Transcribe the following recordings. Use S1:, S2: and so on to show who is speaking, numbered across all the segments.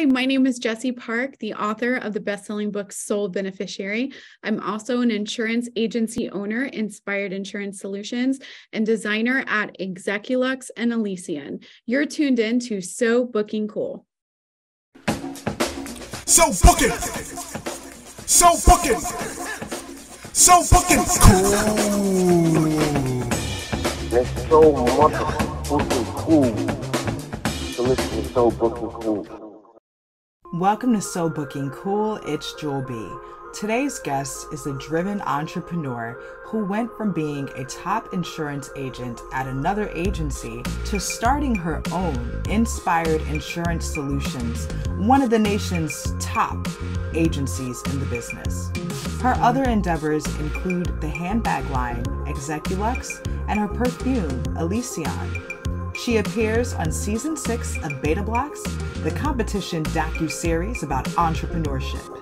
S1: Hi, my name is Jessi Park, the author of the best-selling book Soul Beneficiary. I'm also an insurance agency owner, Inspired Insurance Solutions, and designer at Execuluxe and Elysian. You're tuned in to So Booking Cool.
S2: So booking, so booking, so booking cool.
S3: That's so motherfucking cool. So listen to So Booking Cool.
S4: Welcome to So Booking Cool. It's Jewel B. Today's guest is a driven entrepreneur who went from being a top insurance agent at another agency to starting her own Inspired Insurance Solutions, one of the nation's top agencies in the business. Her other endeavors include the handbag line Execuluxe and her perfume Elysian, she appears on season six of Beta Blox, the competition docu-series about entrepreneurship.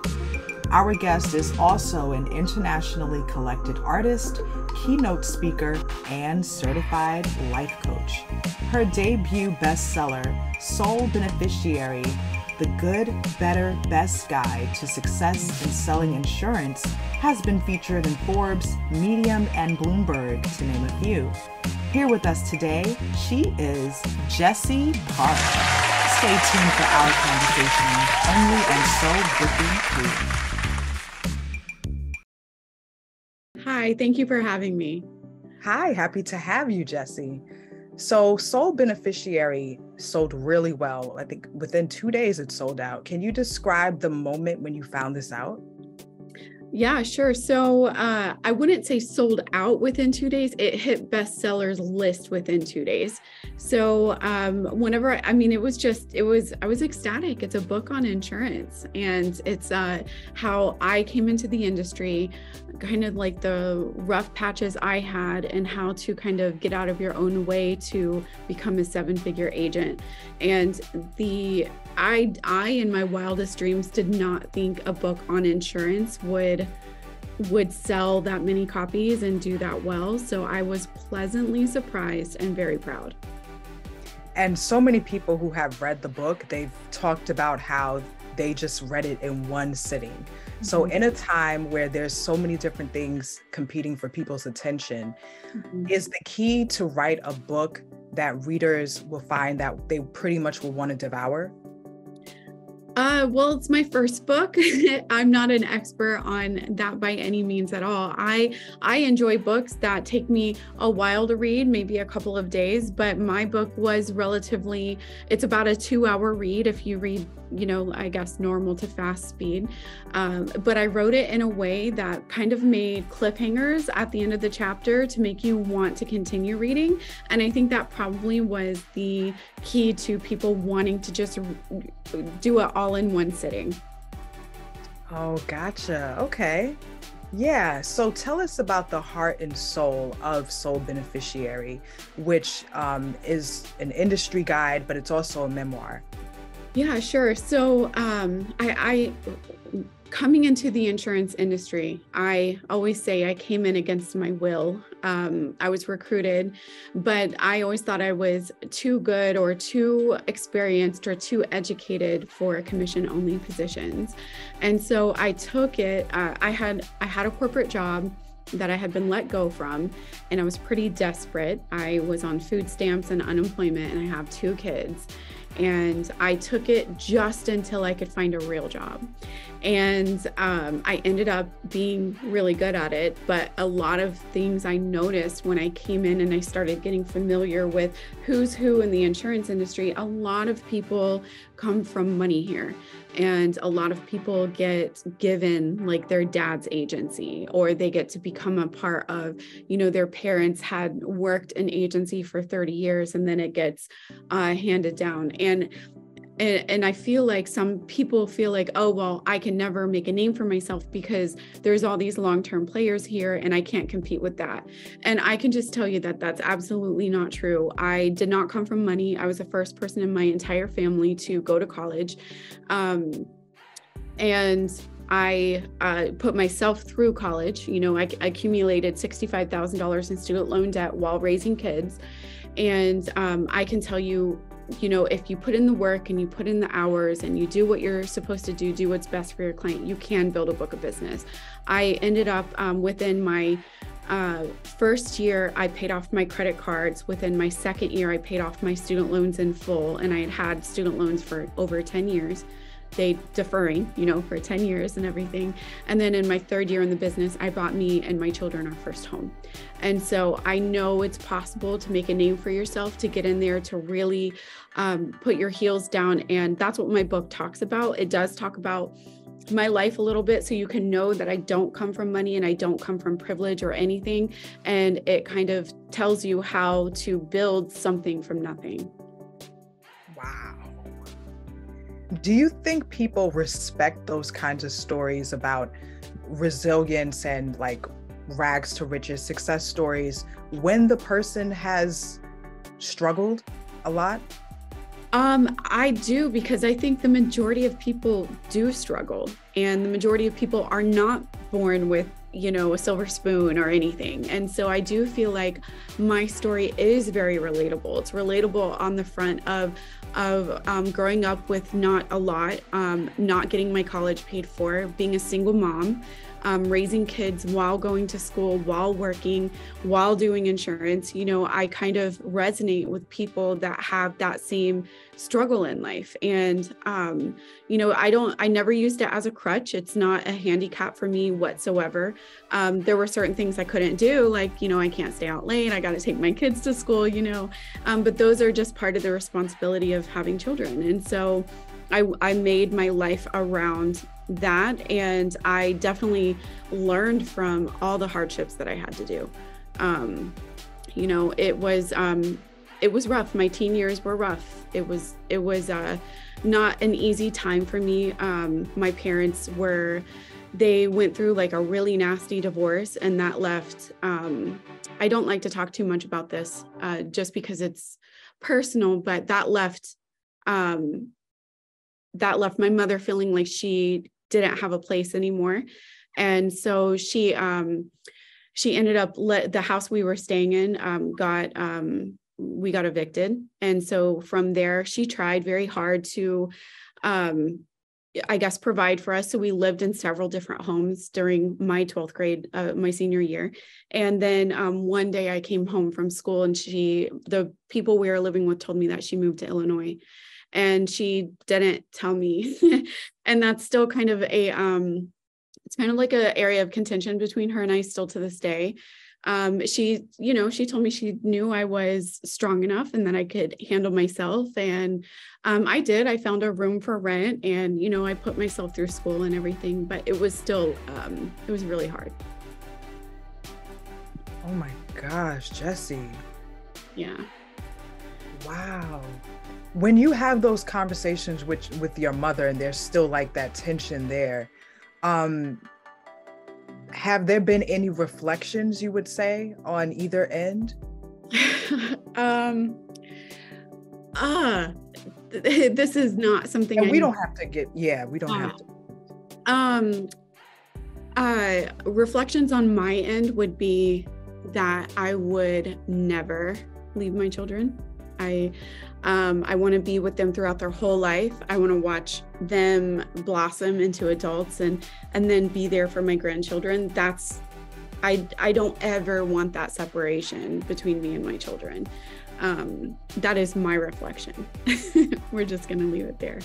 S4: Our guest is also an internationally collected artist, keynote speaker, and certified life coach. Her debut bestseller, Soul Beneficiary The Good, Better, Best Guide to Success in Selling Insurance, has been featured in Forbes, Medium, and Bloomberg, to name a few. Here with us today, she is Jessi Park. Stay tuned for our conversation only on So
S1: Booking Hi, thank you for having me.
S4: Hi, happy to have you, Jessi. So, Soul Beneficiary sold really well. I think within two days it sold out. Can you describe the moment when you found this out?
S1: Yeah, sure. So uh, I wouldn't say sold out within two days. It hit bestsellers list within two days. So um, whenever I, I, mean, it was just, it was, I was ecstatic. It's a book on insurance, and it's uh, how I came into the industry, kind of like the rough patches I had, and how to kind of get out of your own way to become a seven-figure agent. And the I, I in my wildest dreams did not think a book on insurance would would sell that many copies and do that well. So I was pleasantly surprised and very proud.
S4: And so many people who have read the book, they've talked about how they just read it in one sitting. Mm-hmm. So, in a time where there's so many different things competing for people's attention, mm-hmm. is the key to write a book that readers will find that they pretty much will want to devour?
S1: Uh, well, it's my first book. I'm not an expert on that by any means at all. I I enjoy books that take me a while to read, maybe a couple of days, but my book was relatively it's about a 2-hour read if you read you know, I guess normal to fast speed. Um, but I wrote it in a way that kind of made cliffhangers at the end of the chapter to make you want to continue reading. And I think that probably was the key to people wanting to just do it all in one sitting.
S4: Oh, gotcha. Okay. Yeah. So tell us about the heart and soul of Soul Beneficiary, which um, is an industry guide, but it's also a memoir.
S1: Yeah, sure. So um, I, I coming into the insurance industry, I always say I came in against my will. Um, I was recruited, but I always thought I was too good or too experienced or too educated for commission only positions. And so I took it. Uh, I had I had a corporate job that I had been let go from, and I was pretty desperate. I was on food stamps and unemployment, and I have two kids and I took it just until I could find a real job. And um, I ended up being really good at it. But a lot of things I noticed when I came in and I started getting familiar with who's who in the insurance industry, a lot of people come from money here and a lot of people get given like their dad's agency or they get to become a part of you know their parents had worked an agency for 30 years and then it gets uh, handed down and and, and, I feel like some people feel like, oh, well, I can never make a name for myself because there's all these long term players here and I can't compete with that. And I can just tell you that that's absolutely not true. I did not come from money. I was the first person in my entire family to go to college. Um, and I uh, put myself through college. You know, I, accumulated $65,000 in student loan debt while raising kids. And um, I can tell you you know, if you put in the work and you put in the hours and you do what you're supposed to do, do what's best for your client, you can build a book of business. I ended up um, within my uh, first year, I paid off my credit cards. Within my second year, I paid off my student loans in full, and I had had student loans for over 10 years. They deferring, you know, for 10 years and everything. And then in my third year in the business, I bought me and my children our first home. And so I know it's possible to make a name for yourself, to get in there, to really um, put your heels down. And that's what my book talks about. It does talk about my life a little bit so you can know that I don't come from money and I don't come from privilege or anything. And it kind of tells you how to build something from nothing.
S4: Do you think people respect those kinds of stories about resilience and like rags to riches success stories when the person has struggled a lot?
S1: Um, I do because I think the majority of people do struggle, and the majority of people are not born with, you know, a silver spoon or anything. And so I do feel like my story is very relatable. It's relatable on the front of of um, growing up with not a lot, um, not getting my college paid for, being a single mom, um, raising kids while going to school, while working, while doing insurance. You know, I kind of resonate with people that have that same struggle in life. And, um, you know, I don't, I never used it as a crutch. It's not a handicap for me whatsoever. Um, there were certain things I couldn't do, like, you know, I can't stay out late. I got to take my kids to school, you know, um, but those are just part of the responsibility of having children. And so, I, I made my life around that and i definitely learned from all the hardships that i had to do. Um, you know it was um, it was rough. My teen years were rough. It was it was uh, not an easy time for me. Um, my parents were they went through like a really nasty divorce and that left um, i don't like to talk too much about this uh, just because it's personal but that left um, that left my mother feeling like she didn't have a place anymore and so she um she ended up let the house we were staying in um got um we got evicted and so from there she tried very hard to um I guess provide for us. So we lived in several different homes during my 12th grade, uh, my senior year. And then um, one day I came home from school and she, the people we were living with told me that she moved to Illinois and she didn't tell me. And that's still kind of a um it's kind of like an area of contention between her and I still to this day. Um she you know she told me she knew I was strong enough and that I could handle myself. And um I did I found a room for rent and you know I put myself through school and everything but it was still um it was really hard.
S4: Oh my gosh Jessi.
S1: Yeah.
S4: Wow when you have those conversations with with your mother and there's still like that tension there um have there been any reflections you would say on either end?
S1: Um ah this is not something
S4: and we don't have to get yeah we don't uh, have to
S1: um uh reflections on my end would be that i would never leave my children. I um, I want to be with them throughout their whole life. I want to watch them blossom into adults and and then be there for my grandchildren. That's I I don't ever want that separation between me and my children. Um, that is my reflection. We're just gonna leave it there.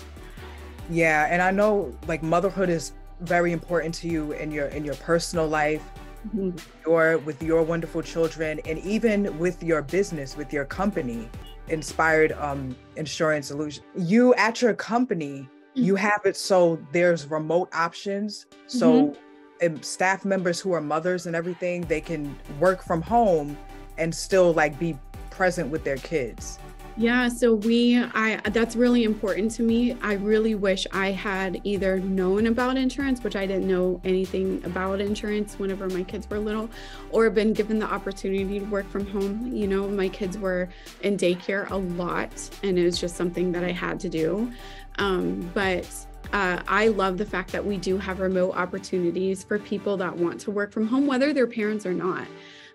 S4: Yeah, and I know like motherhood is very important to you in your in your personal life, mm-hmm. your with your wonderful children, and even with your business, with your company inspired um, insurance solution. You at your company, mm-hmm. you have it so there's remote options. So mm-hmm. staff members who are mothers and everything, they can work from home and still like be present with their kids.
S1: Yeah, so we I that's really important to me. I really wish I had either known about insurance, which I didn't know anything about insurance whenever my kids were little, or been given the opportunity to work from home. You know, my kids were in daycare a lot and it was just something that I had to do. Um, but uh, I love the fact that we do have remote opportunities for people that want to work from home, whether they're parents or not.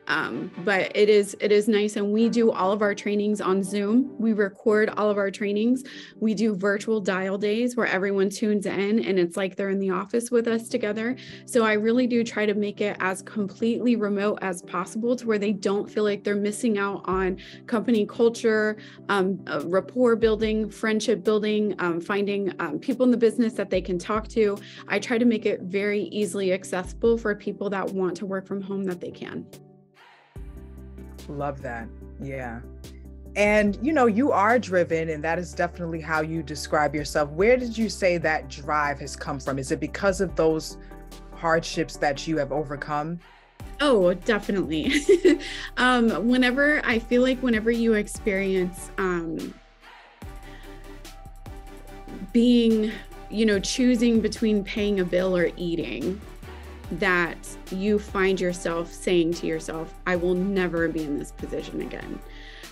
S1: Um, but it is it is nice, and we do all of our trainings on Zoom. We record all of our trainings. We do virtual dial days where everyone tunes in, and it's like they're in the office with us together. So I really do try to make it as completely remote as possible, to where they don't feel like they're missing out on company culture, um, uh, rapport building, friendship building, um, finding um, people in the business that they can talk to. I try to make it very easily accessible for people that want to work from home that they can.
S4: Love that. Yeah. And you know, you are driven, and that is definitely how you describe yourself. Where did you say that drive has come from? Is it because of those hardships that you have overcome?
S1: Oh, definitely. um, whenever I feel like whenever you experience um, being, you know, choosing between paying a bill or eating, that you find yourself saying to yourself, I will never be in this position again.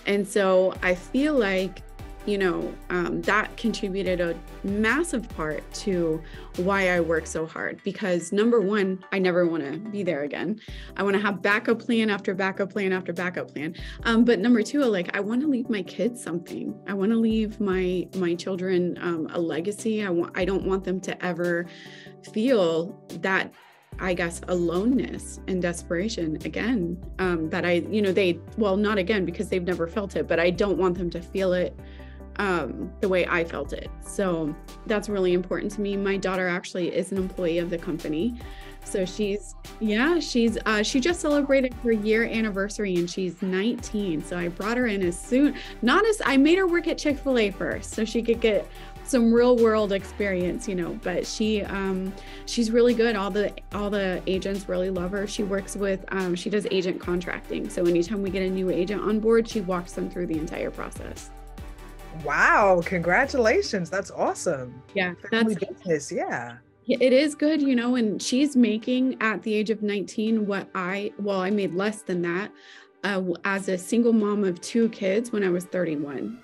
S1: And so I feel like, you know, um, that contributed a massive part to why I work so hard. Because number one, I never want to be there again. I want to have backup plan after backup plan after backup plan. Um, but number two, like I want to leave my kids something. I want to leave my my children um, a legacy. I want. I don't want them to ever feel that I guess, aloneness and desperation again. Um, that I, you know, they, well, not again because they've never felt it, but I don't want them to feel it um, the way I felt it. So that's really important to me. My daughter actually is an employee of the company. So she's, yeah, she's, uh, she just celebrated her year anniversary and she's 19. So I brought her in as soon, not as, I made her work at Chick fil A first so she could get some real world experience you know but she um she's really good. All the all the agents really love her. She works with um she does agent contracting. So anytime we get a new agent on board she walks them through the entire process.
S4: Wow congratulations. That's awesome.
S1: Yeah
S4: Family that's business yeah.
S1: It is good you know and she's making at the age of 19 what i well i made less than that uh, as a single mom of two kids when i was 31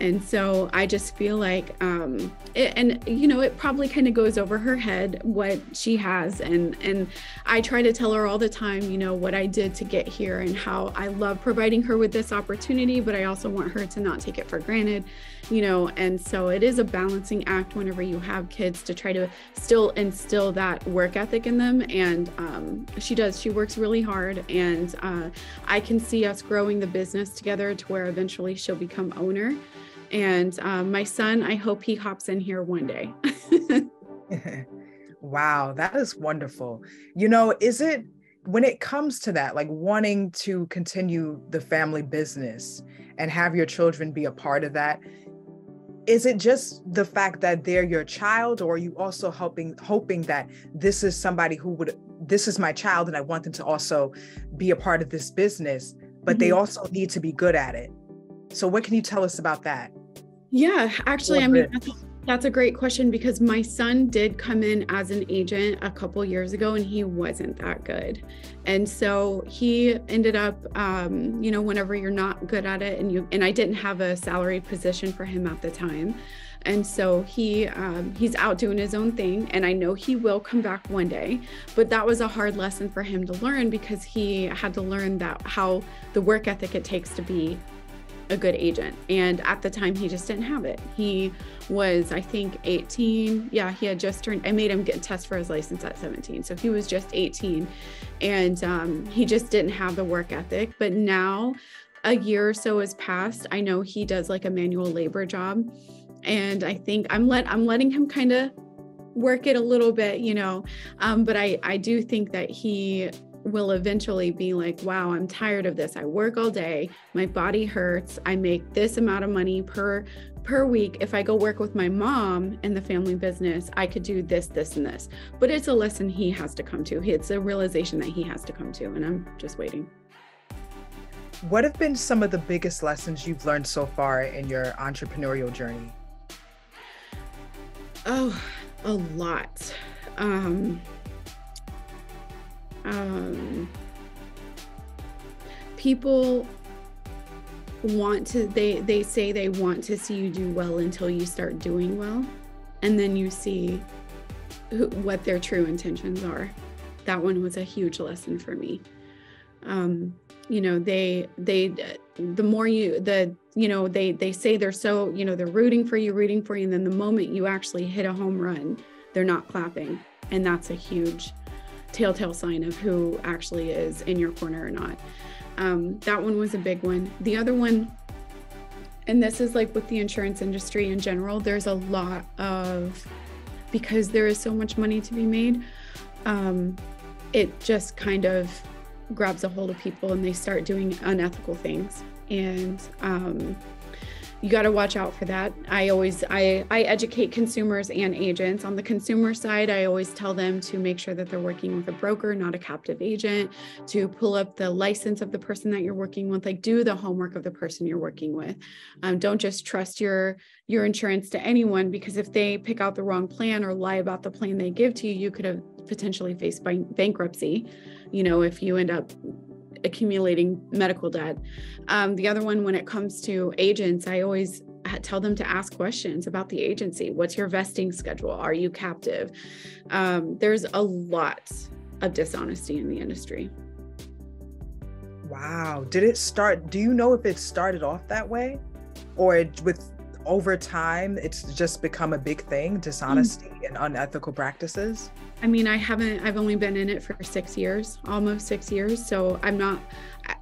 S1: and so I just feel like, um, it, and you know, it probably kind of goes over her head what she has, and and I try to tell her all the time, you know, what I did to get here and how I love providing her with this opportunity, but I also want her to not take it for granted, you know. And so it is a balancing act whenever you have kids to try to still instill that work ethic in them. And um, she does. She works really hard, and uh, I can see us growing the business together to where eventually she'll become owner. And um, my son, I hope he hops in here one day.
S4: wow, that is wonderful. You know, is it when it comes to that, like wanting to continue the family business and have your children be a part of that? Is it just the fact that they're your child, or are you also hoping hoping that this is somebody who would this is my child and I want them to also be a part of this business, but mm-hmm. they also need to be good at it? So what can you tell us about that?
S1: Yeah, actually, I mean, that's, that's a great question because my son did come in as an agent a couple years ago and he wasn't that good. And so he ended up, um, you know, whenever you're not good at it and you, and I didn't have a salary position for him at the time. And so he um, he's out doing his own thing, and I know he will come back one day. But that was a hard lesson for him to learn because he had to learn that how the work ethic it takes to be a good agent. And at the time, he just didn't have it. He was, I think, 18. Yeah, he had just turned, I made him get a test for his license at 17. So he was just 18 and um, he just didn't have the work ethic. But now, a year or so has passed. I know he does like a manual labor job. And I think I'm let I'm letting him kind of work it a little bit, you know. Um, but I I do think that he will eventually be like, wow, I'm tired of this. I work all day, my body hurts. I make this amount of money per per week. If I go work with my mom in the family business, I could do this, this, and this. But it's a lesson he has to come to. It's a realization that he has to come to, and I'm just waiting.
S4: What have been some of the biggest lessons you've learned so far in your entrepreneurial journey?
S1: Oh, a lot. Um, um, people want to they they say they want to see you do well until you start doing well. And then you see who, what their true intentions are. That one was a huge lesson for me. Um, you know they they the more you the you know they they say they're so you know they're rooting for you rooting for you. And then the moment you actually hit a home run they're not clapping. And that's a huge telltale sign of who actually is in your corner or not. Um, that one was a big one. The other one and this is like with the insurance industry in general there's a lot of because there is so much money to be made um, it just kind of grabs a hold of people and they start doing unethical things. And um, you got to watch out for that. I always I, I educate consumers and agents. On the consumer side i always tell them to make sure that they're working with a broker not a captive agent to pull up the license of the person that you're working with like do the homework of the person you're working with. Um, don't just trust your your insurance to anyone because if they pick out the wrong plan or lie about the plan they give to you you could have potentially faced bankruptcy you know if you end up accumulating medical debt. Um, the other one, when it comes to agents, I always tell them to ask questions about the agency. What's your vesting schedule? Are you captive? Um, there's a lot of dishonesty in the industry.
S4: Wow. Did it start? Do you know if it started off that way or it, with over time it's just become a big thing dishonesty mm. and unethical practices?
S1: I mean, I haven't, I've only been in it for six years, almost six years. So I'm not,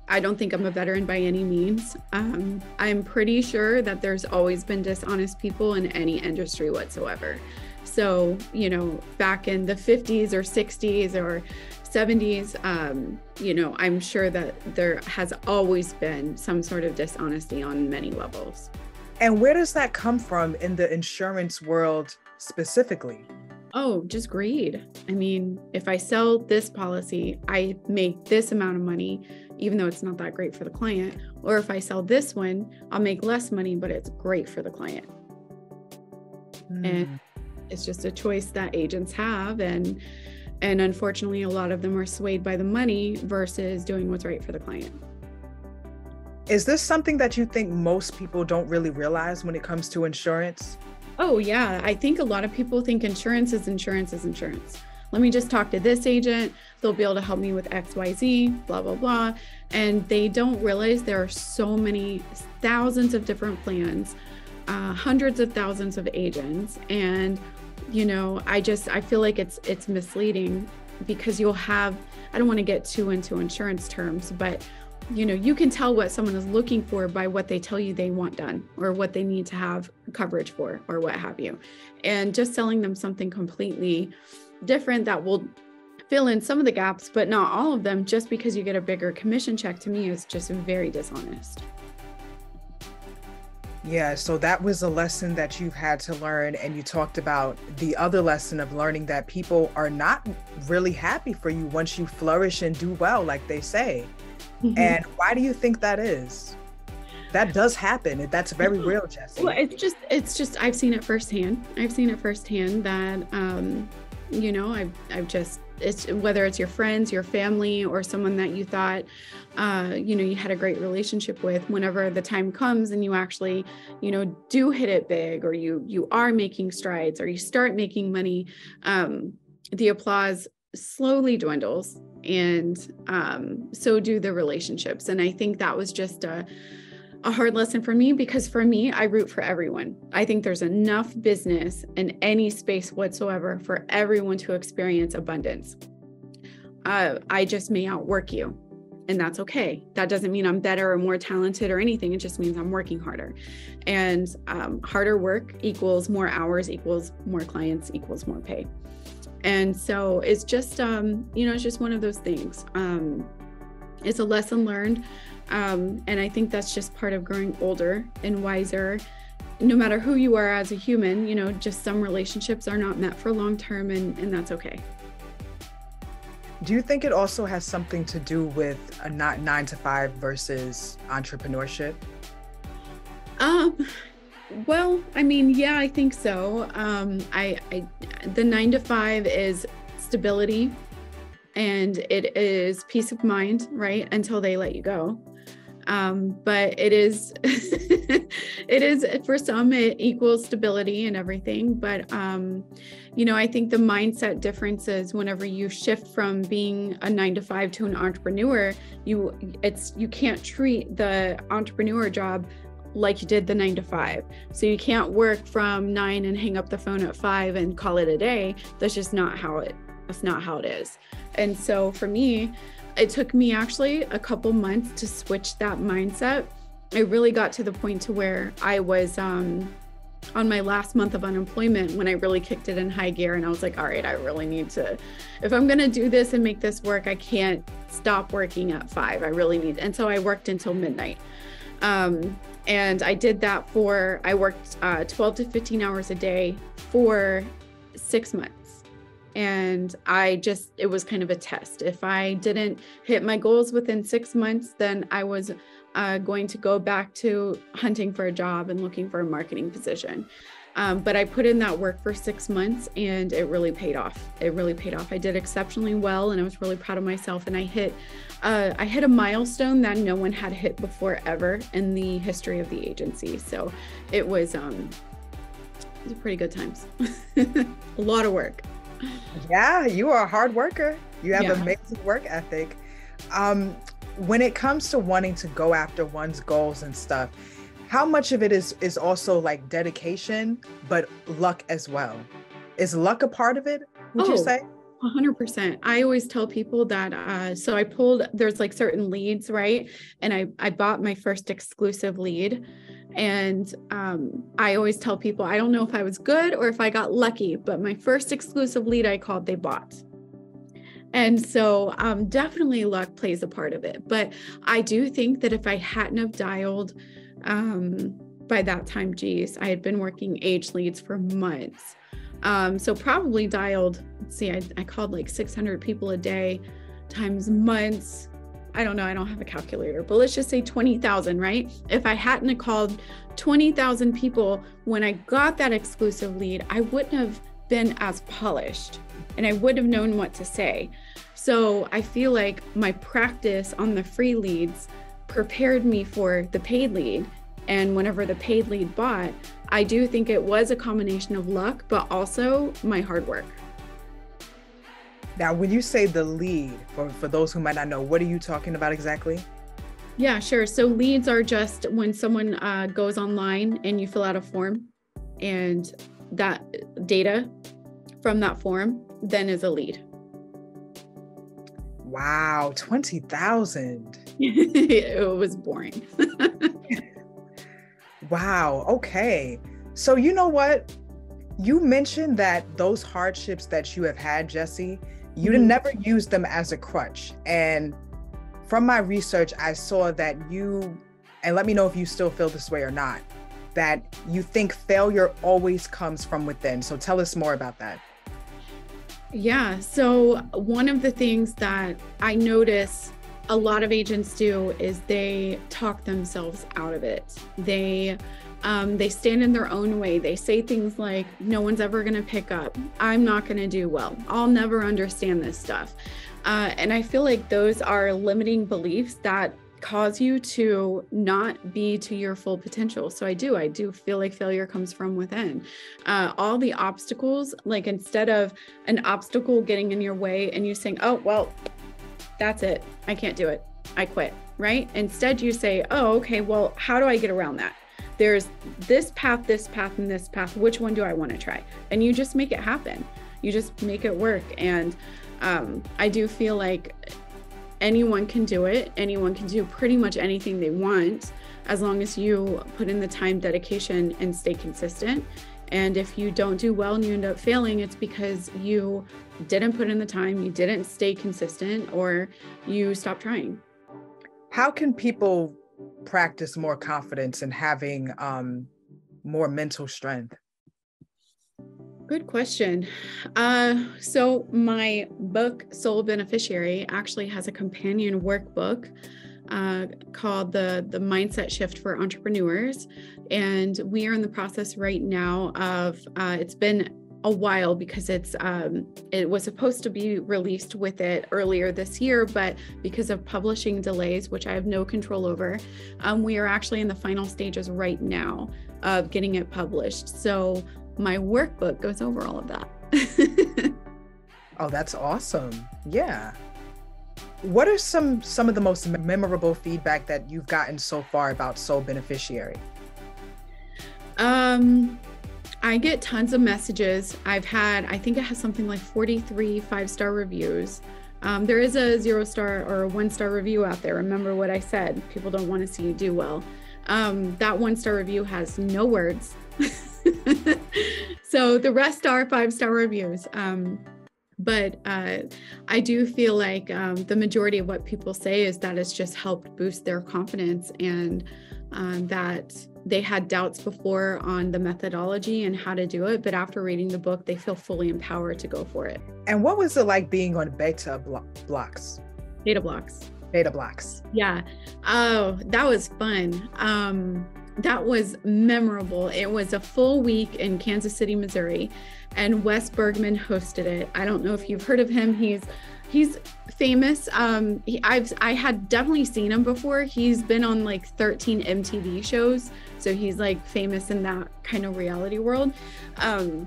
S1: I don't think I'm a veteran by any means. Um, I'm pretty sure that there's always been dishonest people in any industry whatsoever. So, you know, back in the 50s or 60s or 70s, um, you know, I'm sure that there has always been some sort of dishonesty on many levels.
S4: And where does that come from in the insurance world specifically?
S1: oh, just greed. I mean, if I sell this policy, I make this amount of money, even though it's not that great for the client. Or if I sell this one, I'll make less money, but it's great for the client. Mm. And it's just a choice that agents have. And and unfortunately, a lot of them are swayed by the money versus doing what's right for the client.
S4: Is this something that you think most people don't really realize when it comes to insurance?
S1: Oh, yeah. I think a lot of people think insurance is insurance is insurance. Let me just talk to this agent. They'll be able to help me with XYZ, blah, blah, blah. And they don't realize there are so many thousands of different plans, uh, hundreds of thousands of agents. And, you know, I just, I feel like it's, it's misleading because you'll have, I don't want to get too into insurance terms, but you know you can tell what someone is looking for by what they tell you they want done or what they need to have coverage for or what have you and just selling them something completely different that will fill in some of the gaps but not all of them just because you get a bigger commission check to me is just very dishonest
S4: yeah, so that was a lesson that you've had to learn. And you talked about the other lesson of learning that people are not really happy for you once you flourish and do well, like they say. Mm-hmm. And why do you think that is? That does happen. That's very real, Jessi.
S1: Well, it's just, it's just, I've seen it firsthand. I've seen it firsthand that, um, you know, I've, I've just, it's whether it's your friends, your family, or someone that you thought, uh, you know, you had a great relationship with. Whenever the time comes and you actually, you know, do hit it big, or you you are making strides, or you start making money, um, the applause slowly dwindles and um, so do the relationships. And i think that was just a, a hard lesson for me because for me i root for everyone. I think there's enough business in any space whatsoever for everyone to experience abundance. Uh, i just may outwork you and that's okay. That doesn't mean i'm better or more talented or anything. It just means i'm working harder. And um, harder work equals more hours equals more clients equals more pay. And so it's just um, you know it's just one of those things. Um, it's a lesson learned. Um, and i think that's just part of growing older and wiser. No matter who you are as a human you know just some relationships are not meant for long term and, and that's okay
S4: do you think it also has something to do with a not nine to five versus entrepreneurship
S1: um well, I mean, yeah, I think so. Um, I, I the nine to five is stability, and it is peace of mind, right? Until they let you go. Um, but it is, it is for some, it equals stability and everything. But, um, you know, I think the mindset differences whenever you shift from being a nine to five to an entrepreneur, you, it's, you can't treat the entrepreneur job like you did the nine to five. So you can't work from nine and hang up the phone at five and call it a day. That's just not how it, that's not how it is. And so for me, it took me actually a couple months to switch that mindset. I really got to the point to where I was um, on my last month of unemployment when I really kicked it in high gear and I was like, all right, I really need to, if I'm going to do this and make this work, I can't stop working at five. I really need, and so I worked until midnight. Um, and I did that for, I worked uh, 12 to 15 hours a day for six months. And I just, it was kind of a test. If I didn't hit my goals within six months, then I was uh, going to go back to hunting for a job and looking for a marketing position. Um, but I put in that work for six months and it really paid off. It really paid off. I did exceptionally well and I was really proud of myself. And I hit, uh, I hit a milestone that no one had hit before ever in the history of the agency. So it was, um, it was pretty good times. a lot of work.
S4: Yeah, you are a hard worker. You have yeah. amazing work ethic. Um, when it comes to wanting to go after one's goals and stuff, how much of it is is also like dedication but luck as well? Is luck a part of it would oh, you say
S1: 100% i always tell people that uh, so i pulled there's like certain leads right? And i i bought my first exclusive lead. And um, i always tell people i don't know if i was good or if i got lucky but my first exclusive lead i called they bought and so um, definitely luck plays a part of it but i do think that if i hadn't have dialed um, by that time, geez, I had been working age leads for months. Um, so probably dialed, see, I, I called like 600 people a day times months. I don't know, I don't have a calculator, but let's just say 20,000, right? If I hadn't called 20,000 people when I got that exclusive lead, I wouldn't have been as polished and I would have known what to say. So I feel like my practice on the free leads prepared me for the paid lead. And whenever the paid lead bought, I do think it was a combination of luck, but also my hard work.
S4: Now, when you say the lead, for, for those who might not know, what are you talking about exactly?
S1: Yeah, sure. So leads are just when someone uh, goes online and you fill out a form, and that data from that form then is a lead.
S4: Wow, 20,000.
S1: it was boring.
S4: wow. Okay. So, you know what? You mentioned that those hardships that you have had, Jessi, you mm-hmm. never used them as a crutch. And from my research, I saw that you, and let me know if you still feel this way or not, that you think failure always comes from within. So, tell us more about that.
S1: Yeah. So, one of the things that I notice a lot of agents do is they talk themselves out of it. They um, they stand in their own way. They say things like, "No one's ever going to pick up. I'm not going to do well. I'll never understand this stuff." Uh, and I feel like those are limiting beliefs that cause you to not be to your full potential. So I do, I do feel like failure comes from within. Uh, all the obstacles, like instead of an obstacle getting in your way and you saying, "Oh well, that's it. I can't do it. I quit, right? Instead, you say, oh, okay, well, how do I get around that? There's this path, this path, and this path. Which one do I want to try? And you just make it happen. You just make it work. And um, I do feel like anyone can do it. Anyone can do pretty much anything they want as long as you put in the time, dedication, and stay consistent. And if you don't do well and you end up failing, it's because you didn't put in the time, you didn't stay consistent, or you stopped trying.
S4: How can people practice more confidence and having um, more mental strength?
S1: Good question. Uh, so, my book, Soul Beneficiary, actually has a companion workbook uh, called the the Mindset Shift for Entrepreneurs, and we are in the process right now of. Uh, it's been a while because it's um, it was supposed to be released with it earlier this year, but because of publishing delays, which I have no control over, um, we are actually in the final stages right now of getting it published. So my workbook goes over all of that.
S4: oh, that's awesome! Yeah. What are some some of the most memorable feedback that you've gotten so far about Soul Beneficiary?
S1: Um, I get tons of messages. I've had, I think it has something like 43 five star reviews. Um, there is a zero star or a one star review out there. Remember what I said people don't want to see you do well. Um, that one star review has no words. so the rest are five star reviews. Um, but uh, I do feel like um, the majority of what people say is that it's just helped boost their confidence and um, that they had doubts before on the methodology and how to do it. But after reading the book, they feel fully empowered to go for it.
S4: And what was it like being on beta blo- Blox?
S1: Beta Blox.
S4: Beta Blox.
S1: Yeah. Oh, that was fun. Um, that was memorable. It was a full week in Kansas City, Missouri, and Wes Bergman hosted it. I don't know if you've heard of him. He's he's famous. Um, he, I've I had definitely seen him before. He's been on like 13 MTV shows, so he's like famous in that kind of reality world. Um,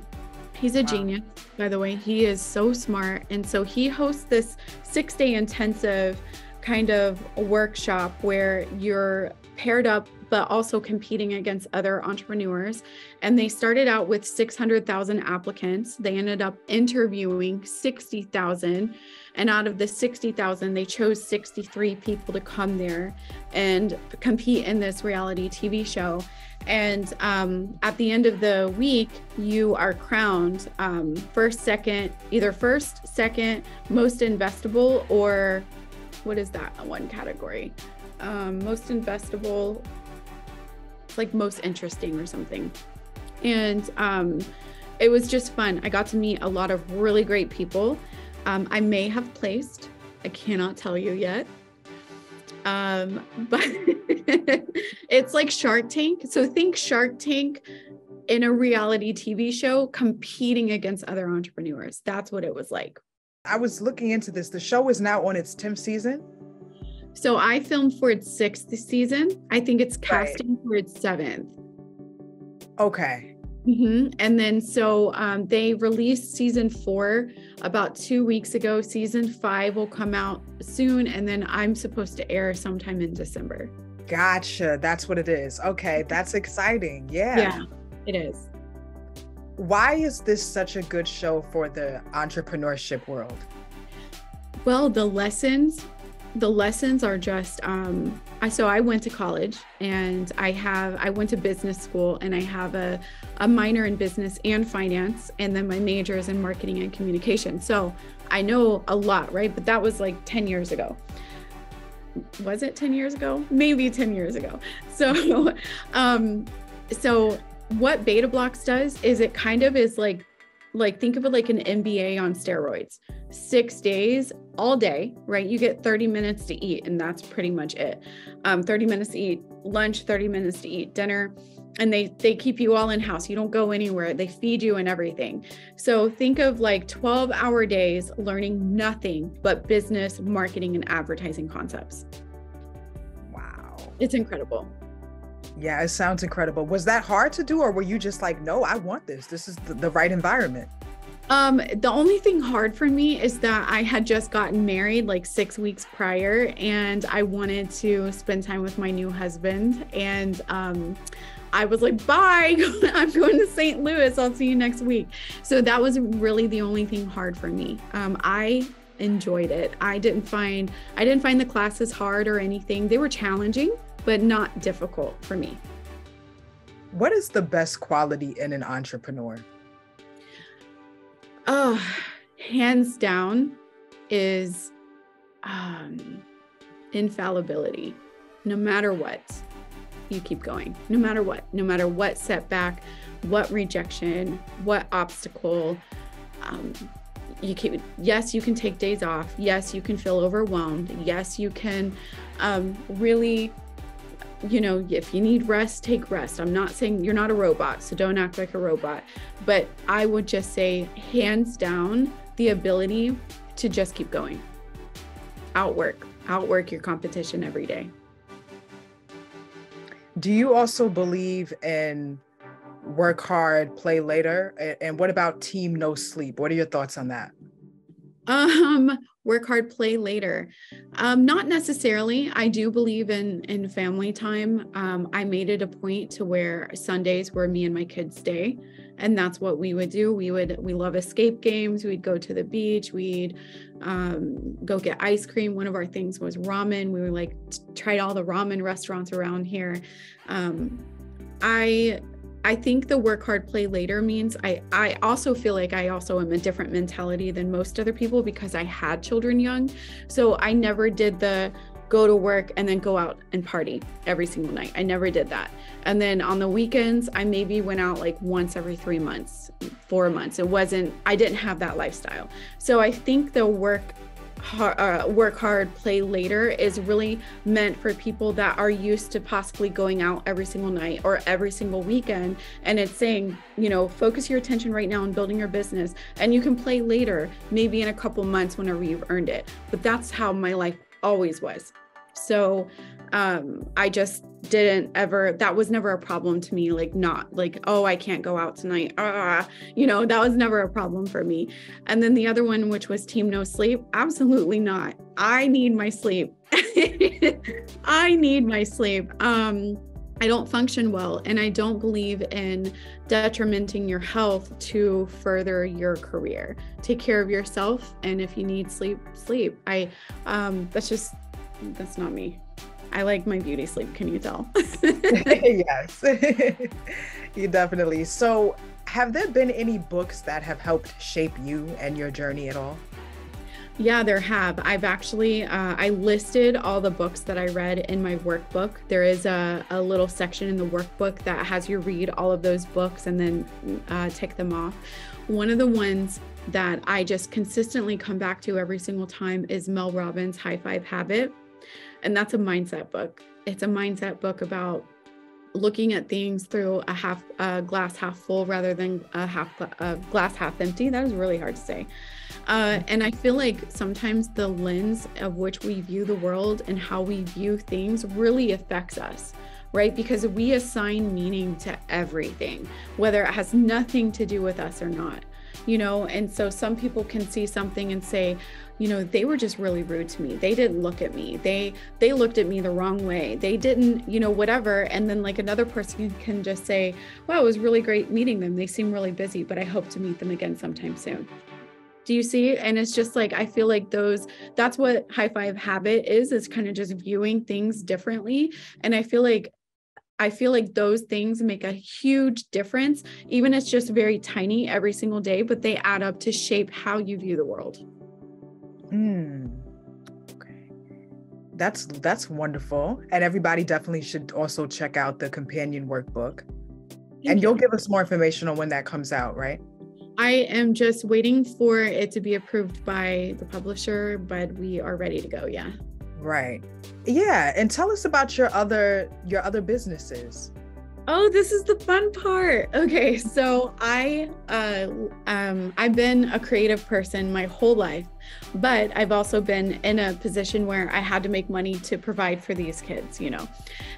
S1: he's a wow. genius, by the way. He is so smart, and so he hosts this six-day intensive kind of workshop where you're paired up but also competing against other entrepreneurs. And they started out with 600,000 applicants. They ended up interviewing 60,000. And out of the 60,000, they chose 63 people to come there and compete in this reality TV show. And um, at the end of the week, you are crowned um, first, second, either first, second, most investable, or what is that one category? Um, most investable like most interesting or something. And um, it was just fun. I got to meet a lot of really great people. Um, I may have placed, I cannot tell you yet. Um, but it's like Shark Tank. So think Shark Tank in a reality TV show competing against other entrepreneurs. That's what it was like.
S4: I was looking into this. The show is now on its 10th season.
S1: So I filmed for its sixth season. I think it's casting right. for its seventh.
S4: Okay.
S1: Mm-hmm. And then so um, they released season four about two weeks ago. Season five will come out soon, and then I'm supposed to air sometime in December.
S4: Gotcha. That's what it is. Okay, that's exciting. Yeah.
S1: Yeah, it is.
S4: Why is this such a good show for the entrepreneurship world?
S1: Well, the lessons the lessons are just um, I so I went to college and I have I went to business school and I have a, a minor in business and finance and then my major is in marketing and communication. So I know a lot, right? But that was like 10 years ago. Was it 10 years ago? Maybe 10 years ago. So um so what Beta Blox does is it kind of is like like think of it like an MBA on steroids. Six days, all day, right? You get 30 minutes to eat, and that's pretty much it. Um, 30 minutes to eat lunch, 30 minutes to eat dinner. And they they keep you all in house. You don't go anywhere. They feed you and everything. So think of like 12 hour days learning nothing but business, marketing, and advertising concepts.
S4: Wow.
S1: It's incredible.
S4: Yeah, it sounds incredible. Was that hard to do, or were you just like, no, I want this? This is the, the right environment?
S1: Um, the only thing hard for me is that I had just gotten married like six weeks prior, and I wanted to spend time with my new husband. And um, I was like, bye, I'm going to St. Louis. I'll see you next week. So that was really the only thing hard for me. Um, I enjoyed it. I didn't find I didn't find the classes hard or anything. They were challenging but not difficult for me.
S4: What is the best quality in an entrepreneur?
S1: Oh, hands down is um, infallibility. No matter what, you keep going. No matter what, no matter what setback, what rejection, what obstacle, um, you keep. Yes, you can take days off. Yes, you can feel overwhelmed. Yes, you can um, really you know, if you need rest, take rest. I'm not saying you're not a robot, so don't act like a robot. But I would just say, hands down, the ability to just keep going. Outwork, outwork your competition every day.
S4: Do you also believe in work hard, play later? And what about team no sleep? What are your thoughts on that?
S1: Um, work hard, play later. Um, not necessarily. I do believe in in family time. Um, I made it a point to where Sundays were me and my kids stay, and that's what we would do. We would we love escape games. We'd go to the beach. We'd um, go get ice cream. One of our things was ramen. We were like tried all the ramen restaurants around here. Um, I I think the work hard, play later means I, I also feel like I also am a different mentality than most other people because I had children young. So I never did the go to work and then go out and party every single night. I never did that. And then on the weekends, I maybe went out like once every three months, four months. It wasn't, I didn't have that lifestyle. So I think the work hard, uh, work hard, play later is really meant for people that are used to possibly going out every single night or every single weekend. And it's saying, you know, focus your attention right now on building your business and you can play later, maybe in a couple months whenever you've earned it. But that's how my life always was. So um, I just didn't ever, that was never a problem to me. Like, not like, oh, I can't go out tonight. Ah, you know, that was never a problem for me. And then the other one, which was Team No Sleep, absolutely not. I need my sleep. I need my sleep. Um, I don't function well, and I don't believe in detrimenting your health to further your career. Take care of yourself, and if you need sleep, sleep. I, um, that's just that's not me. I like my beauty sleep. Can you tell?
S4: yes, you definitely. So, have there been any books that have helped shape you and your journey at all?
S1: Yeah, there have. I've actually uh, I listed all the books that I read in my workbook. There is a, a little section in the workbook that has you read all of those books and then uh, tick them off. One of the ones that I just consistently come back to every single time is Mel Robbins' High Five Habit. And that's a mindset book. It's a mindset book about looking at things through a half a glass half full rather than a half a glass half empty. That is really hard to say. Uh, and I feel like sometimes the lens of which we view the world and how we view things really affects us right? Because we assign meaning to everything, whether it has nothing to do with us or not, you know? And so some people can see something and say, you know they were just really rude to me. They didn't look at me. They they looked at me the wrong way. They didn't you know whatever. And then like another person can just say wow it was really great meeting them. They seem really busy but i hope to meet them again sometime soon. Do you see? And it's just like i feel like those that's what high five habit is is kind of just viewing things differently. And i feel like I feel like those things make a huge difference, even if it's just very tiny every single day, but they add up to shape how you view the world.
S4: Mm. Okay. That's that's wonderful. And everybody definitely should also check out the companion workbook. Thank and you'll give us more information on when that comes out, right?
S1: I am just waiting for it to be approved by the publisher, but we are ready to go. Yeah.
S4: Right. Yeah, and tell us about your other your other businesses.
S1: Oh, this is the fun part. Okay, so I uh, um, I've been a creative person my whole life, but I've also been in a position where I had to make money to provide for these kids, you know,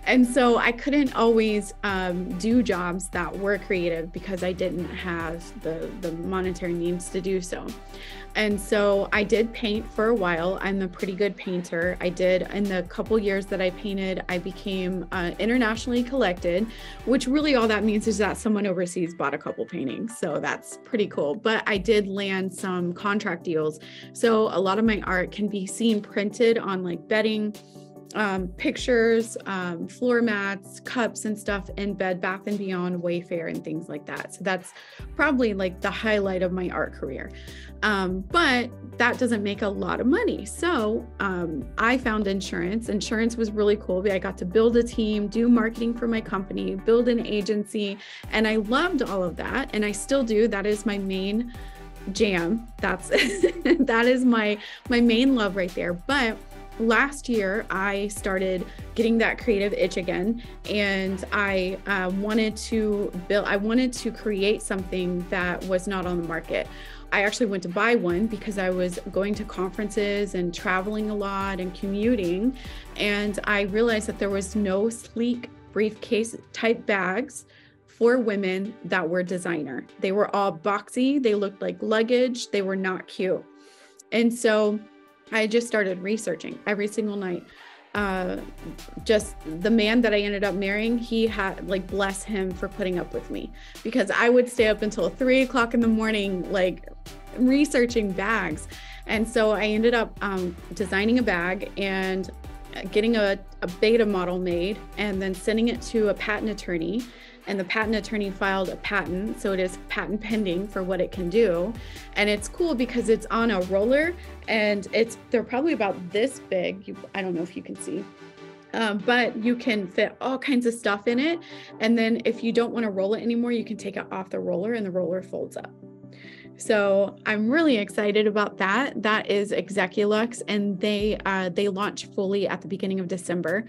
S1: and so I couldn't always um, do jobs that were creative because I didn't have the the monetary means to do so. And so I did paint for a while. I'm a pretty good painter. I did in the couple years that I painted, I became uh, internationally collected, which really all that means is that someone overseas bought a couple paintings. So that's pretty cool. But I did land some contract deals. So a lot of my art can be seen printed on like bedding um, pictures, um, floor mats, cups, and stuff in Bed Bath and Beyond, Wayfair, and things like that. So that's probably like the highlight of my art career. Um, but that doesn't make a lot of money. So um, I found insurance. Insurance was really cool. I got to build a team, do marketing for my company, build an agency, and I loved all of that. And I still do. That is my main jam. That's that is my my main love right there. But last year I started getting that creative itch again, and I uh, wanted to build. I wanted to create something that was not on the market. I actually went to buy one because I was going to conferences and traveling a lot and commuting, and I realized that there was no sleek briefcase type bags for women that were designer. They were all boxy, they looked like luggage, they were not cute. And so I just started researching every single night. Uh, just the man that I ended up marrying, he had like bless him for putting up with me because I would stay up until three o'clock in the morning, like researching bags. And so I ended up um, designing a bag and getting a, a beta model made and then sending it to a patent attorney and the patent attorney filed a patent so it is patent pending for what it can do. And it's cool because it's on a roller and it's they're probably about this big. You, i don't know if you can see. Um, but you can fit all kinds of stuff in it. And then if you don't want to roll it anymore you can take it off the roller and the roller folds up so I'm really excited about that. That is Execuluxe, and they uh, they launch fully at the beginning of December.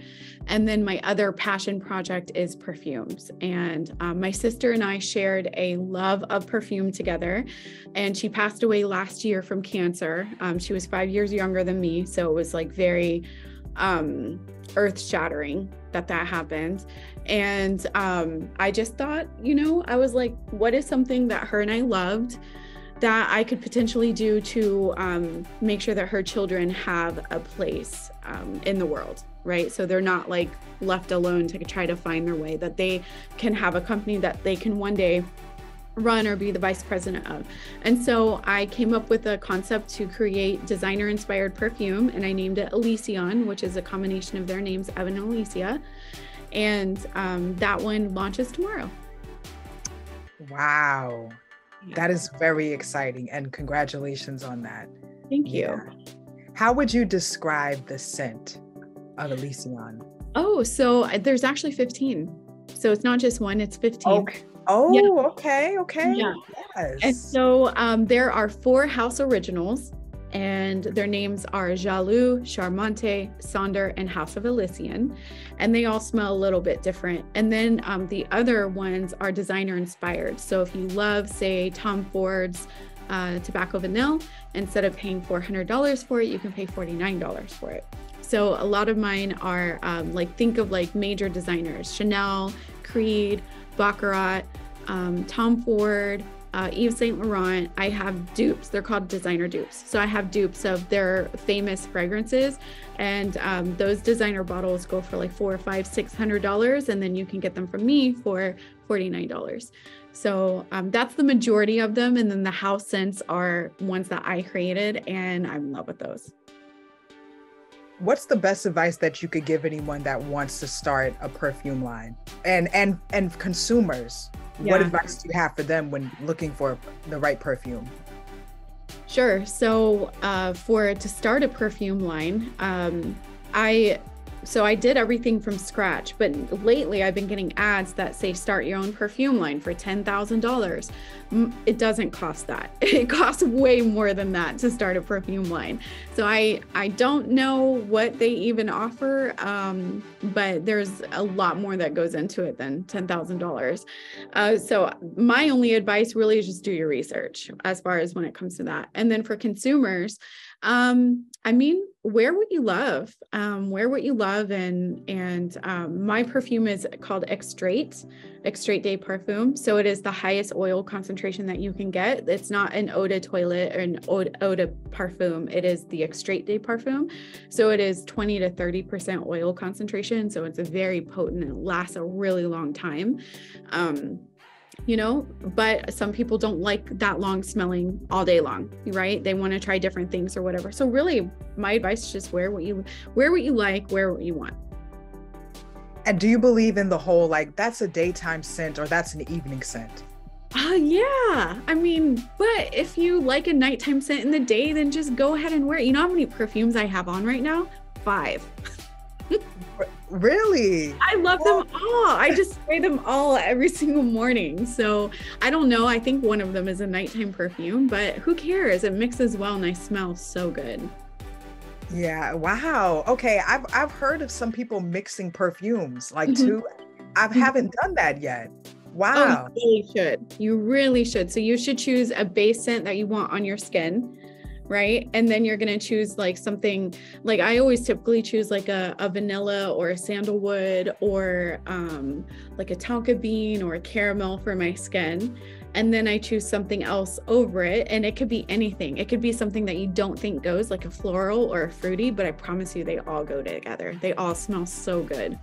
S1: And then my other passion project is perfumes. And um, my sister and I shared a love of perfume together. And she passed away last year from cancer. Um, she was five years younger than me, so it was like very um, earth shattering that that happened. And um, I just thought, you know, I was like, what is something that her and I loved? That I could potentially do to um, make sure that her children have a place um, in the world, right? So they're not like left alone to try to find their way, that they can have a company that they can one day run or be the vice president of. And so I came up with a concept to create designer inspired perfume and I named it Elysian, which is a combination of their names, Evan and Alicia. And um, that one launches tomorrow.
S4: Wow. That is very exciting and congratulations on that.
S1: Thank you. Yeah.
S4: How would you describe the scent of Elysian?
S1: Oh, so uh, there's actually 15. So it's not just one, it's 15.
S4: Okay. Oh, yeah. okay, okay.
S1: Yeah. Yes. And so um, there are four house originals and their names are Jalou, Charmante, Sonder, and House of Elysian. And they all smell a little bit different. And then um, the other ones are designer inspired. So if you love, say, Tom Ford's uh, Tobacco Vanille, instead of paying $400 for it, you can pay $49 for it. So a lot of mine are um, like, think of like major designers Chanel, Creed, Baccarat, um, Tom Ford, uh, Yves Saint Laurent, I have dupes. They're called designer dupes. So I have dupes of their famous fragrances, and um, those designer bottles go for like four, five, six hundred dollars, and then you can get them from me for forty nine dollars. So um, that's the majority of them, and then the house scents are ones that I created, and I'm in love with those.
S4: What's the best advice that you could give anyone that wants to start a perfume line, and and and consumers? yeah. what advice do you have for them when looking for the right perfume?
S1: Sure. So, uh, for to start a perfume line, um, I so I did everything from scratch, but lately I've been getting ads that say start your own perfume line for $10,000. It doesn't cost that. It costs way more than that to start a perfume line. So I I don't know what they even offer, um, but there's a lot more that goes into it than $10,000. Uh, so my only advice really is just do your research as far as when it comes to that. And then for consumers, um, I mean, wear what you love. Um, wear what you love, and and um, my perfume is called Extrait, Extrait de Parfum. So it is the highest oil concentration that you can get. It's not an eau de toilette or an eau, eau de parfum. It is the Extrait de Parfum. So it is 20 to 30 percent oil concentration. So it's a very potent. It lasts a really long time. Um, you know but some people don't like that long smelling all day long right they want to try different things or whatever so really my advice is just wear what you wear what you like wear what you want
S4: and do you believe in the whole like that's a daytime scent or that's an evening scent
S1: uh, yeah. I mean, but if you like a nighttime scent in the day, then just go ahead and wear it. You know how many perfumes I have on right now? Five.
S4: Really?
S1: I love them all. I just spray them all every single morning. So I don't know. I think one of them is a nighttime perfume, but who cares? It mixes well and I smell so good.
S4: Yeah. Wow. Okay. I've I've heard of some people mixing perfumes like
S1: Mhm.
S4: two. I
S1: Mhm.
S4: haven't done that yet.
S1: Oh,
S4: Wow.
S1: you really should. You really should. So you should choose a base scent that you want on your skin, right? And then you're gonna choose like something like I always typically choose like a, a vanilla or a sandalwood or um, like a tonka bean or a caramel for my skin. And then I choose something else over it. And it could be anything. It could be something that you don't think goes like a floral or a fruity, but I promise you they all go together. They all smell so good.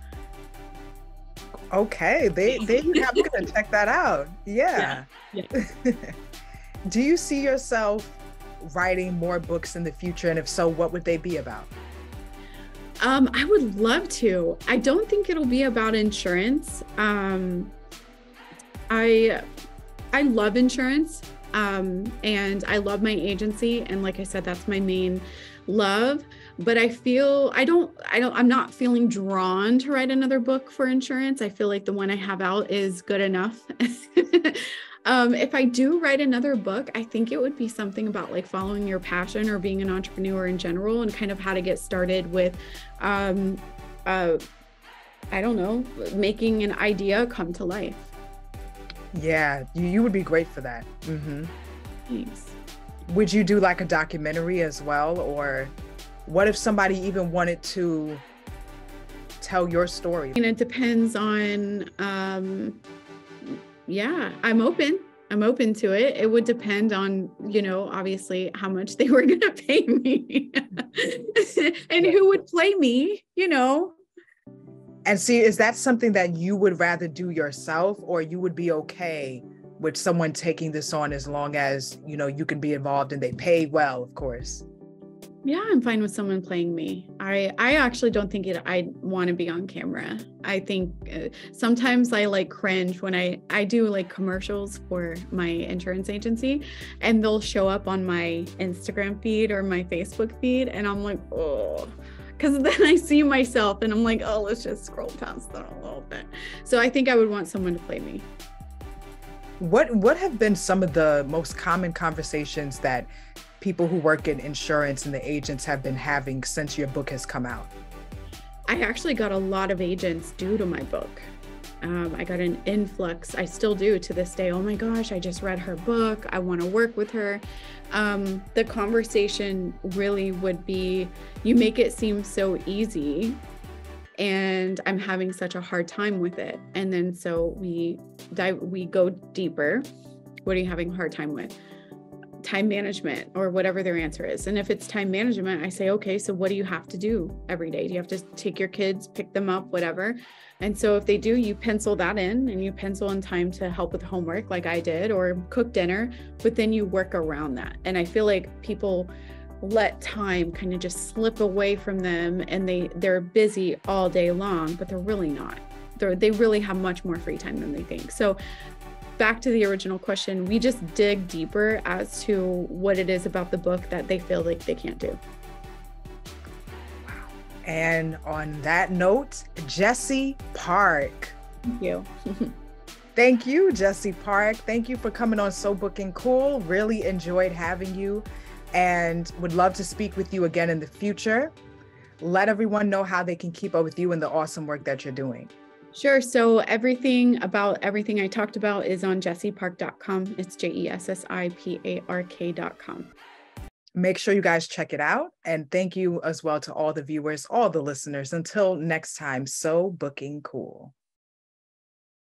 S4: Okay. They they you have. I'm gonna check that out. Yeah.
S1: Yeah.
S4: Do you see yourself writing more books in the future? And if so, what would they be about?
S1: Um, I would love to. I don't think it'll be about insurance. Um, I I love insurance. Um, and I love my agency. And like I said, that's my main love. But I feel I don't I don't I'm not feeling drawn to write another book for insurance. I feel like the one I have out is good enough. um, if I do write another book, I think it would be something about like following your passion or being an entrepreneur in general and kind of how to get started with um uh I don't know, making an idea come to life.
S4: Yeah, you, you would be great for that. hmm
S1: Thanks.
S4: Would you do like a documentary as well? Or what if somebody even wanted to tell your story?
S1: And it depends on um yeah, I'm open. I'm open to it. It would depend on, you know, obviously how much they were going to pay me and who would play me, you know.
S4: And see, is that something that you would rather do yourself or you would be okay with someone taking this on as long as, you know, you can be involved and they pay well, of course?
S1: Yeah, I'm fine with someone playing me. I I actually don't think it I want to be on camera. I think uh, sometimes I like cringe when I I do like commercials for my insurance agency and they'll show up on my Instagram feed or my Facebook feed and I'm like, "Oh." Cuz then I see myself and I'm like, "Oh, let's just scroll past that a little bit." So I think I would want someone to play me.
S4: What what have been some of the most common conversations that people who work in insurance and the agents have been having since your book has come out?
S1: I actually got a lot of agents due to my book. Um, I got an influx. I still do to this day. Oh my gosh, I just read her book. I want to work with her. Um, the conversation really would be you make it seem so easy, and I'm having such a hard time with it. And then so we dive, we go deeper. What are you having a hard time with? Time management or whatever their answer is. And if it's time management, I say, okay, so what do you have to do every day? Do you have to take your kids, pick them up, whatever? And so if they do, you pencil that in and you pencil in time to help with homework like I did or cook dinner, but then you work around that. And I feel like people let time kind of just slip away from them and they they're busy all day long, but they're really not. They're, they really have much more free time than they think. So back to the original question, we just dig deeper as to what it is about the book that they feel like they can't do. Wow.
S4: And on that note, Jessi Park.
S1: Thank you.
S4: Thank you, Jessi Park. Thank you for coming on So Booking Cool. Really enjoyed having you and would love to speak with you again in the future. Let everyone know how they can keep up with you and the awesome work that you're doing.
S1: Sure. So everything about everything I talked about is on jessipark.com. It's J E S S I P A R K.com.
S4: Make sure you guys check it out. And thank you as well to all the viewers, all the listeners. Until next time, so booking cool.